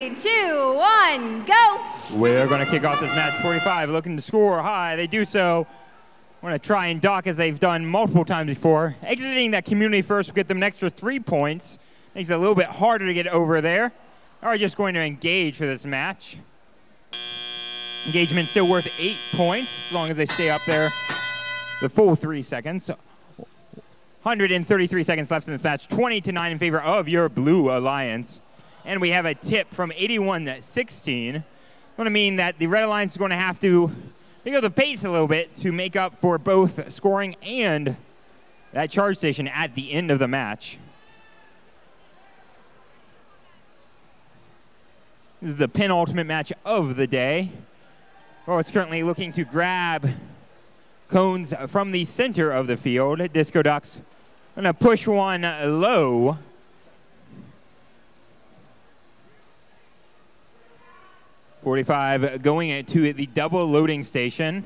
two, one, go. We're going to kick off this match 45, looking to score high. They do so. Want to try and dock as they've done multiple times before. Exiting that community first will get them an extra three points. Makes it a little bit harder to get over there. Are just going to engage for this match. Engagement still worth eight points as long as they stay up there the full three seconds. 133 seconds left in this match. 20 to 9 in favor of your Blue Alliance. And we have a tip from 81 16. Going to mean that the Red Alliance is going to have to pick up the pace a little bit to make up for both scoring and that charge station at the end of the match. This is the penultimate match of the day. Well, it's currently looking to grab cones from the center of the field. Disco Ducks going to push one low. Forty-five going to the double loading station.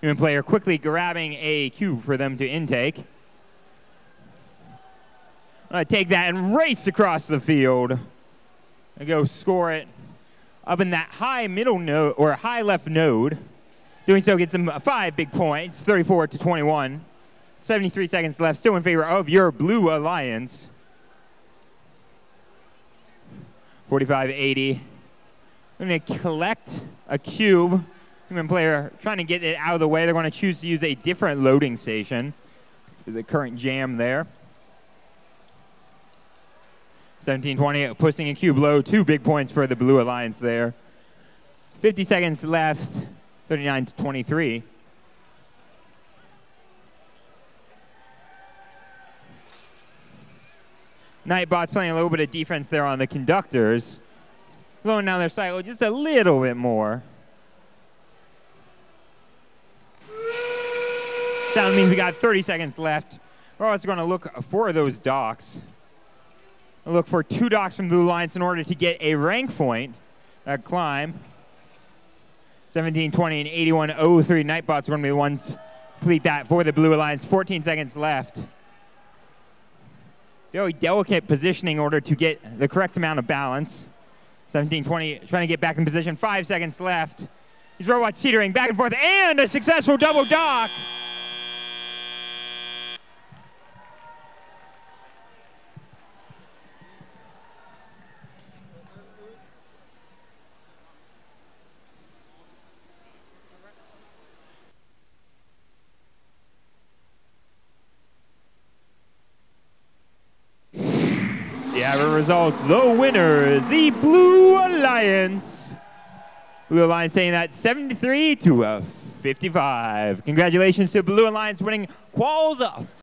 Human player quickly grabbing a cube for them to intake. To take that and race across the field and go score it up in that high middle node or high left node. Doing so gets them five big points, 34 to 21. 73 seconds left, still in favor of your Blue Alliance. 45 80. I'm going to collect a cube. Human player trying to get it out of the way. They're going to choose to use a different loading station. The current jam there. 1720, pushing a cube low. Two big points for the Blue Alliance there. 50 seconds left, 39 to 23. Nightbot's playing a little bit of defense there on the conductors. Slowing down their cycle oh, just a little bit more. Sound means we got 30 seconds left. We're also going to look for those docks look for two docks from the Blue Alliance in order to get a rank point at climb. 1720 and 8103 Nightbots are going to be the ones complete that for the Blue Alliance. 14 seconds left. Very delicate positioning in order to get the correct amount of balance. 1720 trying to get back in position. Five seconds left. These robots teetering back and forth and a successful double dock. The average results, the winner is the Blue Alliance. Blue Alliance saying that 73 to 55. Congratulations to Blue Alliance winning Quals